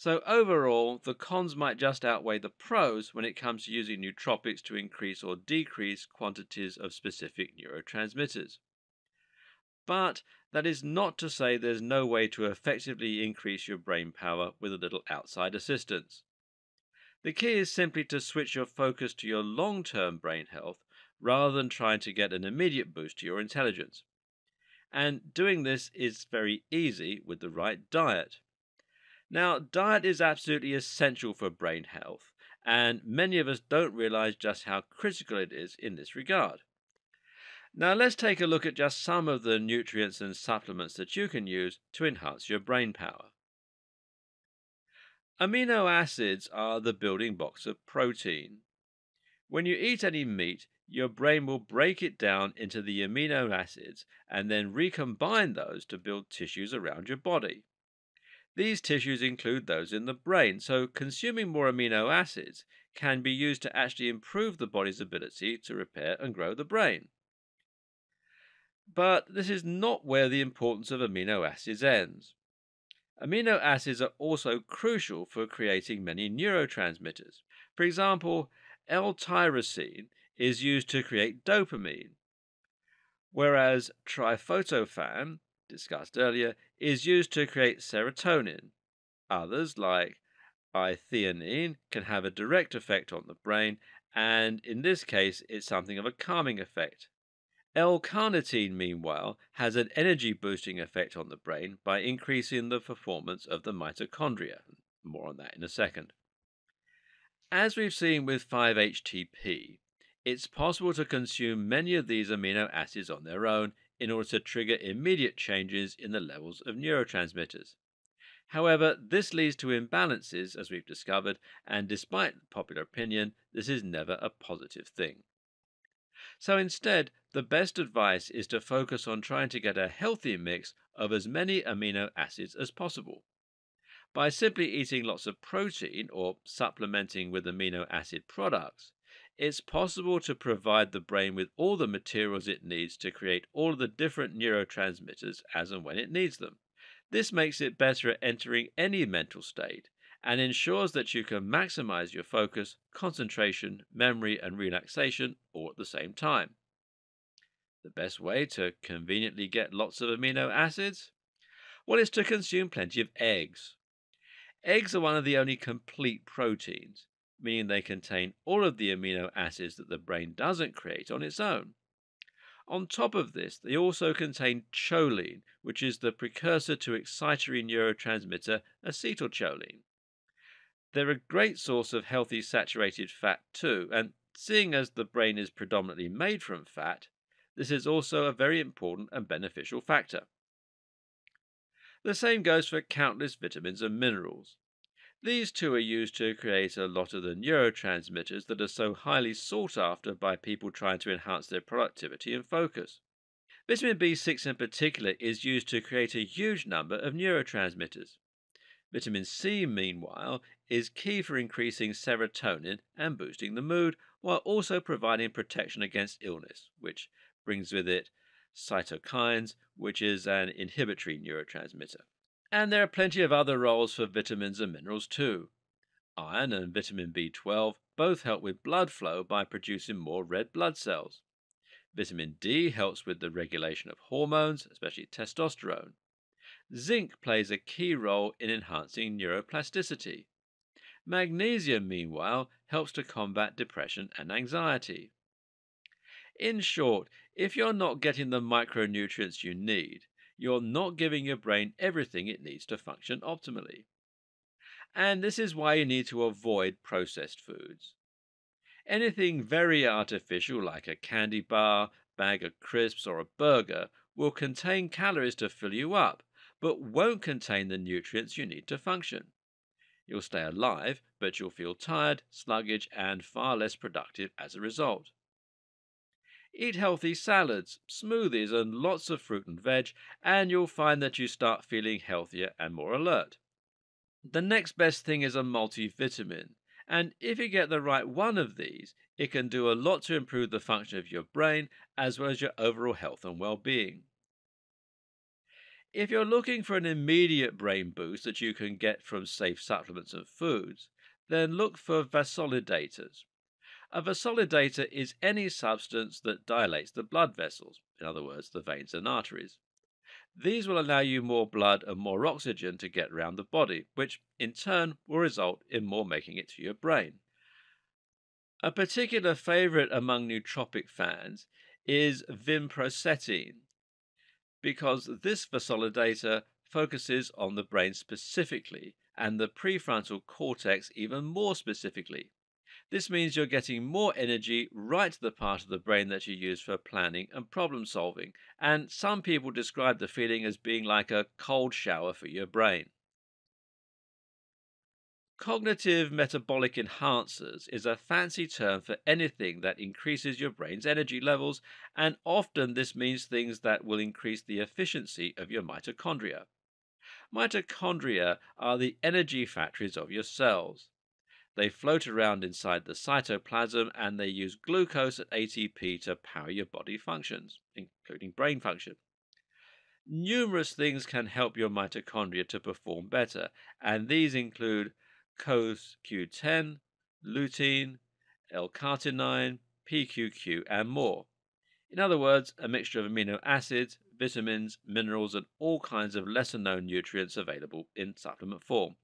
So, overall, the cons might just outweigh the pros when it comes to using nootropics to increase or decrease quantities of specific neurotransmitters. But that is not to say there's no way to effectively increase your brain power with a little outside assistance. The key is simply to switch your focus to your long term brain health rather than trying to get an immediate boost to your intelligence. And doing this is very easy with the right diet. Now, diet is absolutely essential for brain health, and many of us don't realize just how critical it is in this regard. Now, let's take a look at just some of the nutrients and supplements that you can use to enhance your brain power. Amino acids are the building blocks of protein. When you eat any meat, your brain will break it down into the amino acids and then recombine those to build tissues around your body. These tissues include those in the brain, so consuming more amino acids can be used to actually improve the body's ability to repair and grow the brain. But this is not where the importance of amino acids ends. Amino acids are also crucial for creating many neurotransmitters. For example, L-tyrosine is used to create dopamine, whereas tryptophan, discussed earlier, is used to create serotonin. Others, like L-theanine, can have a direct effect on the brain, and in this case, it's something of a calming effect. L-carnitine, meanwhile, has an energy boosting effect on the brain by increasing the performance of the mitochondria. More on that in a second. As we've seen with 5-HTP, it's possible to consume many of these amino acids on their own in order to trigger immediate changes in the levels of neurotransmitters. However, this leads to imbalances, as we've discovered, and despite popular opinion, this is never a positive thing. So instead, the best advice is to focus on trying to get a healthy mix of as many amino acids as possible. By simply eating lots of protein or supplementing with amino acid products, it's possible to provide the brain with all the materials it needs to create all of the different neurotransmitters as and when it needs them. This makes it better at entering any mental state and ensures that you can maximize your focus, concentration, memory, and relaxation all at the same time. The best way to conveniently get lots of amino acids? Well, is to consume plenty of eggs. Eggs are one of the only complete proteins, meaning they contain all of the amino acids that the brain doesn't create on its own. On top of this, they also contain choline, which is the precursor to excitatory neurotransmitter acetylcholine. They're a great source of healthy saturated fat too, and seeing as the brain is predominantly made from fat, this is also a very important and beneficial factor. The same goes for countless vitamins and minerals. These two are used to create a lot of the neurotransmitters that are so highly sought after by people trying to enhance their productivity and focus. Vitamin B6 in particular is used to create a huge number of neurotransmitters. Vitamin C, meanwhile, is key for increasing serotonin and boosting the mood, while also providing protection against illness, which brings with it cytokines, which is an inhibitory neurotransmitter. And there are plenty of other roles for vitamins and minerals too. Iron and vitamin B12 both help with blood flow by producing more red blood cells. Vitamin D helps with the regulation of hormones, especially testosterone. Zinc plays a key role in enhancing neuroplasticity. Magnesium, meanwhile, helps to combat depression and anxiety. In short, if you're not getting the micronutrients you need, you're not giving your brain everything it needs to function optimally. And this is why you need to avoid processed foods. Anything very artificial, like a candy bar, bag of crisps, or a burger, will contain calories to fill you up, but won't contain the nutrients you need to function. You'll stay alive, but you'll feel tired, sluggish, and far less productive as a result. Eat healthy salads, smoothies, and lots of fruit and veg, and you'll find that you start feeling healthier and more alert. The next best thing is a multivitamin, and if you get the right one of these, it can do a lot to improve the function of your brain as well as your overall health and well being. If you're looking for an immediate brain boost that you can get from safe supplements and foods, then look for vasodilators. A vasodilator is any substance that dilates the blood vessels, in other words, the veins and arteries. These will allow you more blood and more oxygen to get around the body, which in turn will result in more making it to your brain. A particular favourite among nootropic fans is vinpocetine, because this vasodilator focuses on the brain specifically and the prefrontal cortex even more specifically. This means you're getting more energy right to the part of the brain that you use for planning and problem solving, and some people describe the feeling as being like a cold shower for your brain. Cognitive metabolic enhancers is a fancy term for anything that increases your brain's energy levels, and often this means things that will increase the efficiency of your mitochondria. Mitochondria are the energy factories of your cells. They float around inside the cytoplasm and they use glucose and ATP to power your body functions, including brain function. Numerous things can help your mitochondria to perform better, and these include CoQ10, lutein, L-carnitine, PQQ, and more. In other words, a mixture of amino acids, vitamins, minerals, and all kinds of lesser known nutrients available in supplement form.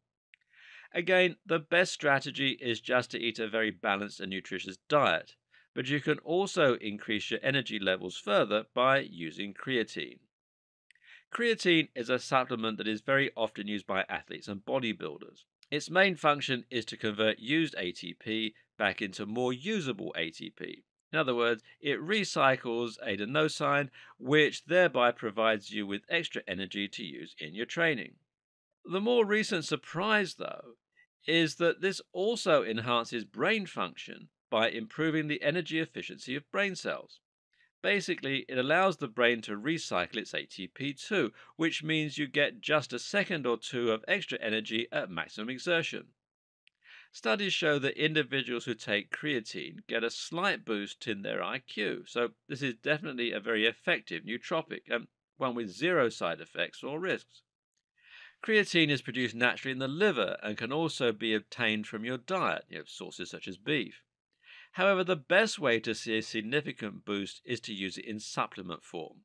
Again, the best strategy is just to eat a very balanced and nutritious diet, but you can also increase your energy levels further by using creatine. Creatine is a supplement that is very often used by athletes and bodybuilders. Its main function is to convert used ATP back into more usable ATP. In other words, it recycles adenosine, which thereby provides you with extra energy to use in your training. The more recent surprise, though, is that this also enhances brain function by improving the energy efficiency of brain cells. Basically, it allows the brain to recycle its ATP too, which means you get just a second or two of extra energy at maximum exertion. Studies show that individuals who take creatine get a slight boost in their IQ, so this is definitely a very effective nootropic and one with zero side effects or risks. Creatine is produced naturally in the liver and can also be obtained from your diet, you know, sources such as beef. However, the best way to see a significant boost is to use it in supplement form.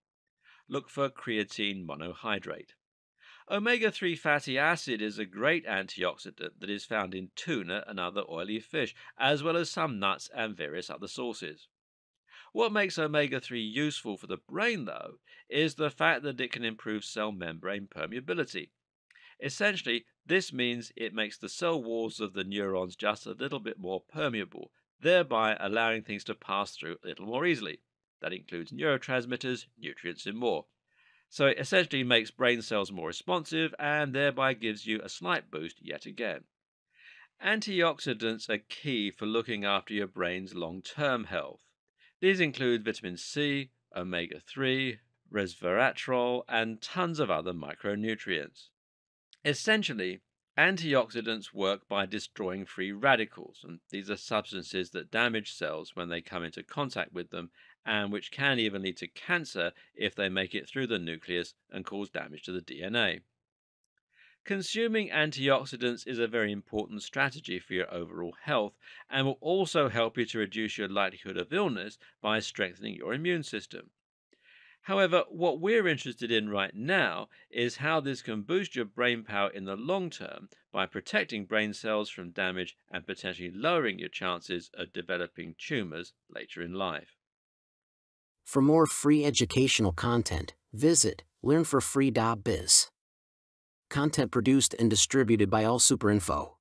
Look for creatine monohydrate. Omega 3 fatty acid is a great antioxidant that is found in tuna and other oily fish, as well as some nuts and various other sources. What makes omega 3 useful for the brain, though, is the fact that it can improve cell membrane permeability. Essentially, this means it makes the cell walls of the neurons just a little bit more permeable, thereby allowing things to pass through a little more easily. That includes neurotransmitters, nutrients, and more. So it essentially makes brain cells more responsive and thereby gives you a slight boost yet again. Antioxidants are key for looking after your brain's long term health. These include vitamin C, omega 3, resveratrol, and tons of other micronutrients. Essentially, antioxidants work by destroying free radicals, and these are substances that damage cells when they come into contact with them and which can even lead to cancer if they make it through the nucleus and cause damage to the DNA. Consuming antioxidants is a very important strategy for your overall health and will also help you to reduce your likelihood of illness by strengthening your immune system. However, what we're interested in right now is how this can boost your brain power in the long term by protecting brain cells from damage and potentially lowering your chances of developing tumors later in life. For more free educational content, visit learnforfree.biz. Content produced and distributed by AllSuperInfo.